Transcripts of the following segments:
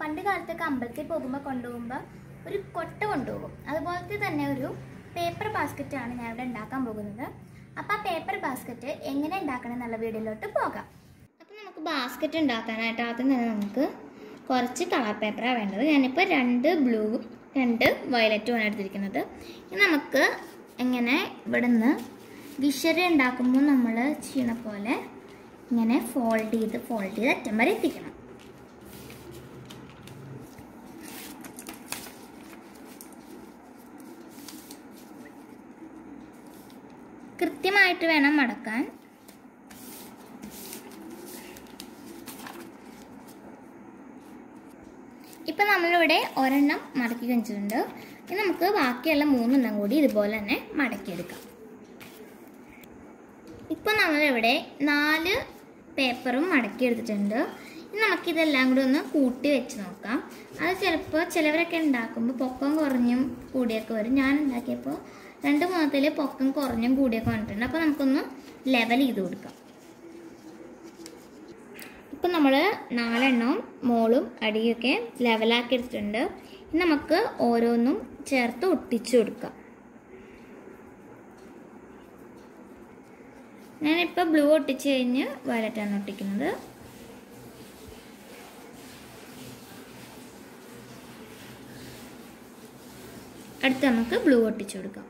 പണ്ട് കാലത്തൊക്കെ അമ്പലത്തിൽ പോകുമ്പോൾ കൊണ്ടുപോകുമ്പോൾ ഒരു കൊട്ട കൊണ്ടുപോകും. അതുപോലത്തെ തന്നെ ഒരു പേപ്പർ ബാസ്ക്കറ്റ് ആണ് ഞാൻ ഇവിടെ ഉണ്ടാക്കാൻ പോകുന്നത്. അപ്പോൾ ആ പേപ്പർ ബാസ്ക്കറ്റ് എങ്ങനെ ഉണ്ടാക്കണം എന്നുള്ള വീഡിയോയിലോട്ട് പോകാം. അപ്പോൾ നമുക്ക് ബാസ്ക്കറ്റ് ഉണ്ടാക്കാനായിട്ട് ആദ്യം തന്നെ നമുക്ക് കുറച്ച് കളർ പേപ്പറാണ് വേണ്ടത്. ഞാനിപ്പോൾ രണ്ട് ബ്ലൂവും രണ്ട് വയലറ്റുമാണ് എടുത്തിരിക്കുന്നത്. ഇനി നമുക്ക് എങ്ങനെ ഇവിടുന്ന് വിഷറി ഉണ്ടാക്കുമ്പോൾ നമ്മൾ ചെയ്യണ പോലെ ഇങ്ങനെ ഫോൾഡ് ചെയ്ത് ഫോൾഡ് ചെയ്ത് അറ്റം വരെ എത്തിക്കണം. കൃത്യമായിട്ട് വേണം മടക്കാൻ. ഇപ്പം നമ്മളിവിടെ ഒരെണ്ണം മടക്കി വെച്ചിട്ടുണ്ട്. ഇനി നമുക്ക് ബാക്കിയുള്ള മൂന്നെണ്ണം കൂടി ഇതുപോലെ തന്നെ മടക്കിയെടുക്കാം. ഇപ്പം നമ്മളിവിടെ നാല് പേപ്പറും മടക്കി എടുത്തിട്ടുണ്ട് ഇനി നമുക്കിതെല്ലാം കൂടി ഒന്ന് കൂട്ടി വെച്ച് നോക്കാം. അത് ചിലപ്പോൾ ചിലവരൊക്കെ ഉണ്ടാക്കുമ്പോൾ പൊക്കം കുറഞ്ഞും കൂടിയൊക്കെ വരും. ഞാൻ ഉണ്ടാക്കിയപ്പോൾ രണ്ട് മൂന്നത്തിൽ പൊക്കം കുറഞ്ഞും കൂടിയൊക്കെ വന്നിട്ടുണ്ട്. അപ്പോൾ നമുക്കൊന്ന് ലെവൽ ചെയ്ത് കൊടുക്കാം. ഇപ്പം നമ്മൾ നാലെണ്ണവും മോളും അടിയൊക്കെ ലെവലാക്കി എടുത്തിട്ടുണ്ട്. നമുക്ക് ഓരോന്നും ചേർത്ത് ഒട്ടിച്ചു കൊടുക്കാം. ഞാനിപ്പോൾ ബ്ലൂ ഒട്ടിച്ച് കഴിഞ്ഞ് വയലറ്റാണ് ഒട്ടിക്കുന്നത്. അടുത്ത് നമുക്ക് ബ്ലൂ ഒട്ടിച്ചു കൊടുക്കാം.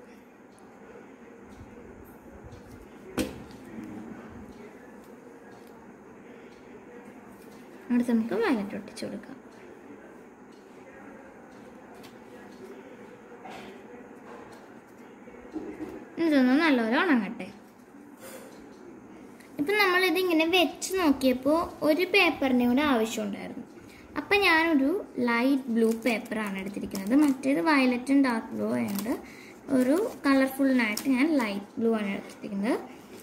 അടുത്ത് നമുക്ക് വയലറ്റ് ഒട്ടിച്ച് കൊടുക്കാം. ഇതൊന്ന് നല്ലപോലെ ഉണങ്ങട്ടെ. ഇപ്പം നമ്മളിതിങ്ങനെ വെച്ച് നോക്കിയപ്പോൾ ഒരു പേപ്പറിന്റെ കൂടെ ആവശ്യമുണ്ടായിരുന്നു. അപ്പം ഞാനൊരു ലൈറ്റ് ബ്ലൂ പേപ്പറാണ് എടുത്തിരിക്കുന്നത്. മറ്റേത് വയലറ്റും ഡാർക്ക് ബ്ലൂ ആയതുകൊണ്ട് ഒരു കളർഫുള്ളിനായിട്ട് ഞാൻ ലൈറ്റ് ബ്ലൂ ആണ് എടുത്തിരിക്കുന്നത്.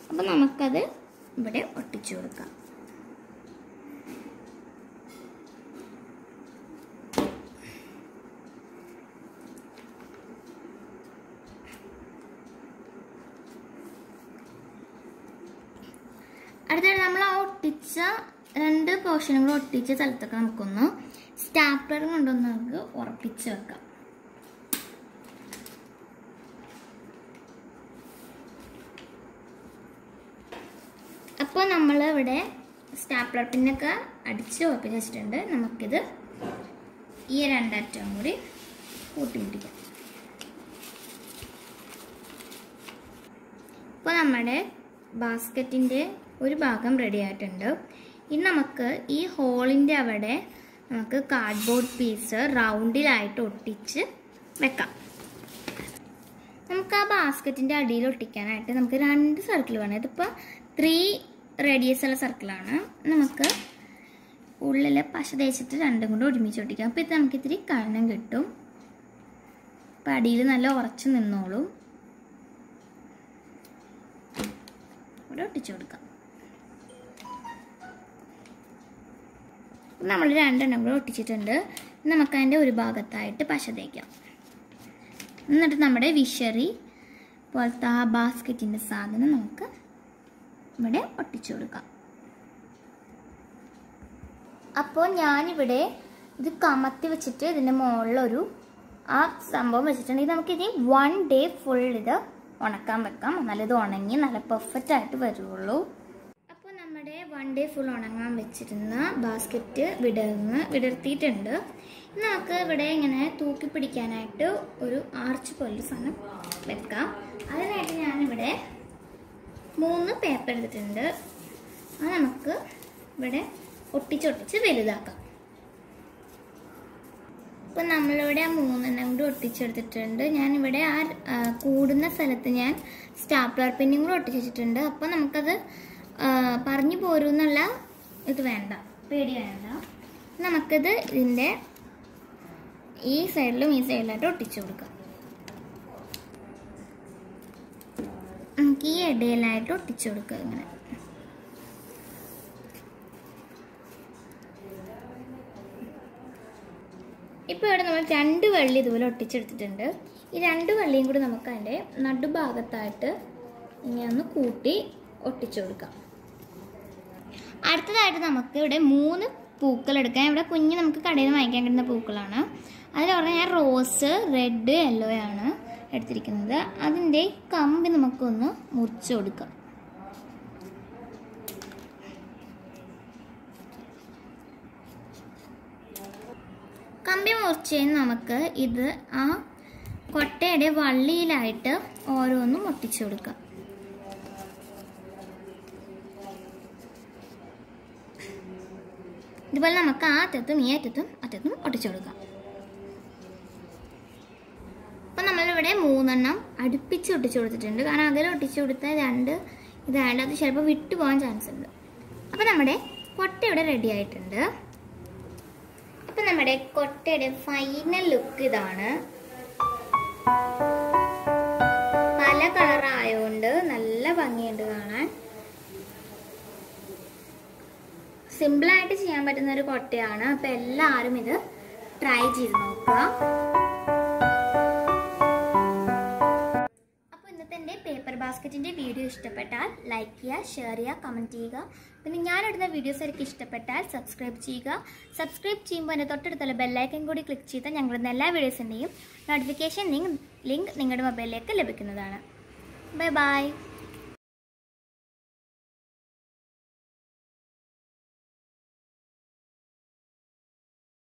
അപ്പം നമുക്കത് ഇവിടെ ഒട്ടിച്ചു കൊടുക്കാം. അടുത്തായിട്ട് നമ്മൾ ആ ഒട്ടിച്ച രണ്ട് പോർഷനും കൂടെ ഒട്ടിച്ച സ്ഥലത്തൊക്കെ നമുക്കൊന്ന് സ്റ്റാപ്ലർ കൊണ്ടൊന്ന് നമുക്ക് ഉറപ്പിച്ച് വെക്കാം. അപ്പോൾ നമ്മൾ ഇവിടെ സ്റ്റാപ്ലർ പിന്നൊക്കെ അടിച്ച് ഉറപ്പിച്ച് വെച്ചിട്ടുണ്ട്. നമുക്കിത് ഈ രണ്ടറ്റം കൂടി കൂട്ടിമുട്ടിക്കാം ഇപ്പോൾ നമ്മുടെ ബാസ്ക്കറ്റിന്റെ ഒരു ഭാഗം റെഡി ആയിട്ടുണ്ട്. ഇനി നമുക്ക് ഈ ഹോളിന്റെ അവിടെ നമുക്ക് കാർഡ്ബോർഡ് പീസ് റൗണ്ടിലായിട്ട് ഒട്ടിച്ച് വെക്കാം. നമുക്ക് ആ ബാസ്ക്കറ്റിന്റെ അടിയിൽ ഒട്ടിക്കാനായിട്ട് നമുക്ക് രണ്ട് സർക്കിൾ വേണം. ഇതിപ്പോൾ ത്രീ റേഡിയസ് ഉള്ള സർക്കിളാണ് നമുക്ക് ഉള്ളിൽ പശ തേച്ചിട്ട് രണ്ടും കൂടെ ഒരുമിച്ച് ഒട്ടിക്കാം. അപ്പോൾ ഇത് നമുക്ക് ഇത്തിരി കിട്ടും. അപ്പോൾ അടിയിൽ നല്ല ഉറച്ച് നിന്നോളും. ഇവിടെ ഒട്ടിച്ചു കൊടുക്കാം. നമ്മൾ രണ്ടെണ്ണം കൂടെ ഒട്ടിച്ചിട്ടുണ്ട്. നമുക്ക് അതിന്റെ ഒരു ഭാഗത്തായിട്ട് പശ തേക്കാം. എന്നിട്ട് നമ്മുടെ വിഷറി പോലത്തെ ആ ബാസ്ക്കറ്റിന്റെ സാധനം നമുക്ക് ഇവിടെ ഒട്ടിച്ചു കൊടുക്കാം. അപ്പോൾ ഞാനിവിടെ ഇത് കമത്തി വെച്ചിട്ട് ഇതിന്റെ മുകളിലൊരു ആ സംഭവം വെച്ചിട്ടുണ്ടെങ്കിൽ നമുക്കിത് വൺ ഡേ ഫുൾ ഇത് ഉണക്കാൻ വെക്കാം. എന്നാലും ഇത് ഉണങ്ങി നല്ല പെർഫെക്റ്റ് ആയിട്ട് വരുള്ളൂ അപ്പോൾ നമ്മുടെ വൺ ഡേ ഫുൾ ഉണങ്ങാൻ വെച്ചിരുന്ന ബാസ്ക്കറ്റ് വിടർന്ന് വിടർത്തിയിട്ടുണ്ട്. ഇനി നമുക്ക് ഇവിടെ ഇങ്ങനെ തൂക്കി പിടിക്കാനായിട്ട് ഒരു ആർച്ച് പോലൊരു സാധനം വെക്കാം. അതിനായിട്ട് ഞാനിവിടെ മൂന്ന് പേപ്പർ എടുത്തിട്ടുണ്ട്. അത് നമുക്ക് ഇവിടെ ഒട്ടിച്ചൊട്ടിച്ച് വലുതാക്കാം. ഇപ്പം നമ്മളിവിടെ മൂന്നെണ്ണം കൂടി ഒട്ടിച്ചെടുത്തിട്ടുണ്ട്. ഞാനിവിടെ ആ കൂടുന്ന സ്ഥലത്ത് ഞാൻ സ്റ്റാപ്ലർ പിന്നും കൂടി ഒട്ടിച്ചിട്ടുണ്ട് വെച്ചിട്ടുണ്ട്. അപ്പം നമുക്കത് പറഞ്ഞു പോരുന്നുള്ള ഇത് വേണ്ട പേടി വേണ്ട. നമുക്കിത് ഇതിന്റെ ഈ സൈഡിലും ഈ സൈഡിലായിട്ട് ഒട്ടിച്ചു കൊടുക്കാം. നമുക്ക് ഈ ഇടയിലായിട്ട് ഒട്ടിച്ചു കൊടുക്കുക ഇങ്ങനെ. രണ്ട് വള്ളി ഇതുപോലെ ഒട്ടിച്ചെടുത്തിട്ടുണ്ട്. ഈ രണ്ട് വള്ളിയും കൂടി നമുക്ക് അതിന്റെ നടുഭാഗത്തായിട്ട് ഇങ്ങനെ ഒന്ന് കൂട്ടി ഒട്ടിച്ചു കൊടുക്കാം. അടുത്തതായിട്ട് നമുക്ക് ഇവിടെ മൂന്ന് പൂക്കൾ എടുക്കാം. ഇവിടെ കുഞ്ഞ് നമുക്ക് കടയിൽ നിന്ന് വാങ്ങിക്കാൻ കിട്ടുന്ന പൂക്കളാണ്. അതിൽ പറഞ്ഞാൽ ഞാൻ റോസ് റെഡ് യെല്ലോ ആണ് എടുത്തിരിക്കുന്നത്. അതിന്റെ കമ്പി നമുക്കൊന്ന് മുറിച്ച് കൊടുക്കാം. കമ്പി മുറിച്ചതിന് നമുക്ക് ഇത് ആ കൊട്ടയുടെ വള്ളിയിലായിട്ട് ഓരോന്നും ഒട്ടിച്ചു കൊടുക്കാം. ഇതുപോലെ നമുക്ക് ആ അറ്റത്തും ഈ അറ്റത്തും അറ്റത്തും ഒട്ടിച്ചു കൊടുക്കാം. അപ്പം നമ്മളിവിടെ മൂന്നെണ്ണം അടുപ്പിച്ച് ഒട്ടിച്ചു കൊടുത്തിട്ടുണ്ട്. കാരണം അതിൽ ഒട്ടിച്ചു കൊടുത്ത രണ്ട് ഇതായത് അത് ചിലപ്പോൾ വിട്ടുപോകാൻ ചാൻസ് ഉണ്ട്. അപ്പം നമ്മുടെ കൊട്ട ഇവിടെ റെഡി ആയിട്ടുണ്ട്. അപ്പം നമ്മുടെ കൊട്ടയുടെ ഫൈനൽ ലുക്ക് ഇതാണ്. പല കളറായതുകൊണ്ട് നല്ല ഭംഗിയുണ്ട് കാണാൻ. സിമ്പിളായിട്ട് ചെയ്യാൻ പറ്റുന്ന ഒരു കൊട്ടയാണ്. അപ്പം എല്ലാവരും ഇത് ട്രൈ ചെയ്ത് നോക്കുക. ബാസ്ക്കറ്റിന്റെ വീഡിയോ ഇഷ്ടപ്പെട്ടാൽ ലൈക്ക് ചെയ്യുക ഷെയർ ചെയ്യുക കമന്റ് ചെയ്യുക. പിന്നെ ഞാനിടുന്ന വീഡിയോസ് എനിക്ക് ഇഷ്ടപ്പെട്ടാൽ സബ്സ്ക്രൈബ് ചെയ്യുക. സബ്സ്ക്രൈബ് ചെയ്യുമ്പോൾ എന്റെ തൊട്ടടുത്തുള്ള ബെല്ലൈക്കൻ കൂടി ക്ലിക്ക് ചെയ്താൽ ഞങ്ങളുടെ എല്ലാ വീഡിയോസിന്റെയും നോട്ടിഫിക്കേഷൻ ലിങ്ക് നിങ്ങളുടെ മൊബൈലിലേക്ക് ലഭിക്കുന്നതാണ്. Bye bye